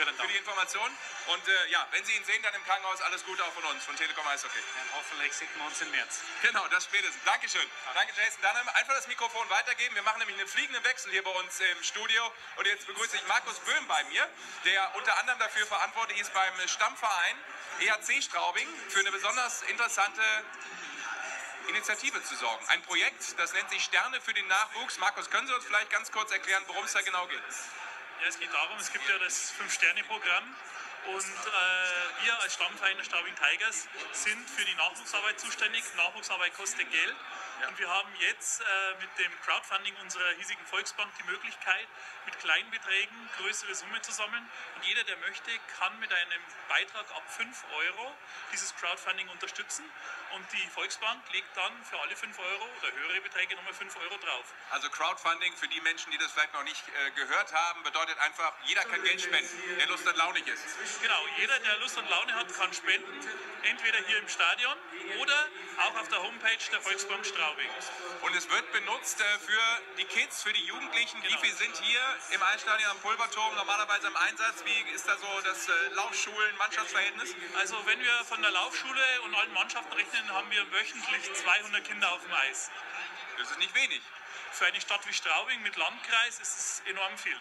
Vielen für Dank. die Information. Und äh, ja, wenn Sie ihn sehen, dann im Krankenhaus alles Gute auch von uns, von Telekom Eishockey. Ja, hoffentlich sehen wir uns im März. Genau, das spätestens. Dankeschön. Danke, Jason. Dann einfach das Mikrofon weitergeben. Wir machen nämlich einen fliegenden Wechsel hier bei uns im Studio. Und jetzt begrüße ich Markus Böhm bei mir, der unter anderem dafür verantwortlich ist beim Stammverein EHC Straubing für eine besonders interessante Initiative zu sorgen. Ein Projekt, das nennt sich Sterne für den Nachwuchs. Markus, können Sie uns vielleicht ganz kurz erklären, worum es da genau geht? Ja, es geht darum, es gibt ja das Fünf-Sterne-Programm und äh, wir als Stammverein der Straubing Tigers sind für die Nachwuchsarbeit zuständig. Nachwuchsarbeit kostet Geld und wir haben jetzt äh, mit dem Crowdfunding unserer hiesigen Volksbank die Möglichkeit, mit kleinen Beträgen größere Summen zu sammeln und jeder, der möchte, kann mit einem Beitrag ab 5 Euro dieses Crowdfunding unterstützen und die Volksbank legt dann für alle 5 Euro oder höhere Beträge nochmal 5 Euro drauf. Also Crowdfunding für die Menschen, die das vielleicht noch nicht äh, gehört haben, bedeutet einfach, jeder kann Geld spenden, der Lust und launig ist. Genau, jeder, der Lust und Laune hat, kann spenden. Entweder hier im Stadion oder auch auf der Homepage der Volksbank Straubing. Und es wird benutzt äh, für die Kids, für die Jugendlichen. Wie Genau. viele sind hier im Eisstadion am Pulverturm normalerweise im Einsatz? Wie ist da so das äh, Laufschulen-Mannschaftsverhältnis? Also wenn wir von der Laufschule und allen Mannschaften rechnen, haben wir wöchentlich 200 Kinder auf dem Eis. Das ist nicht wenig. Für eine Stadt wie Straubing mit Landkreis ist es enorm viel.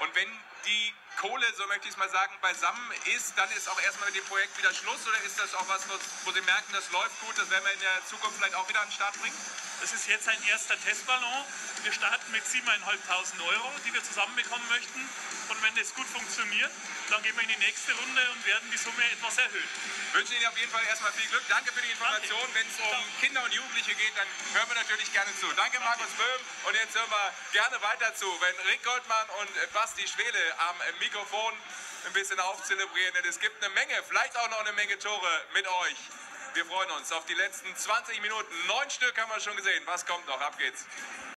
Und wenn die Kohle, so möchte ich es mal sagen, beisammen ist, dann ist auch erstmal mit dem Projekt wieder Schluss oder ist das auch was, wo Sie merken, das läuft gut, das werden wir in der Zukunft vielleicht auch wieder an den Start bringen? Das ist jetzt ein erster Testballon. Wir starten mit 7.500 Euro, die wir zusammenbekommen möchten. Und wenn das gut funktioniert, dann gehen wir in die nächste Runde und werden die Summe etwas erhöhen. Ich wünsche Ihnen auf jeden Fall erstmal viel Glück. Danke für die Information. Wenn es um Kinder und Jugendliche geht, dann hören wir natürlich gerne zu. Danke, Markus Böhm. Und jetzt hören wir gerne weiter zu, wenn Rick Goldmann und Basti Schwele am Mikrofon ein bisschen aufzelebrieren. Denn es gibt eine Menge, vielleicht auch noch eine Menge Tore mit euch. Wir freuen uns auf die letzten 20 Minuten. Neun Stück haben wir schon gesehen. Was kommt noch? Ab geht's.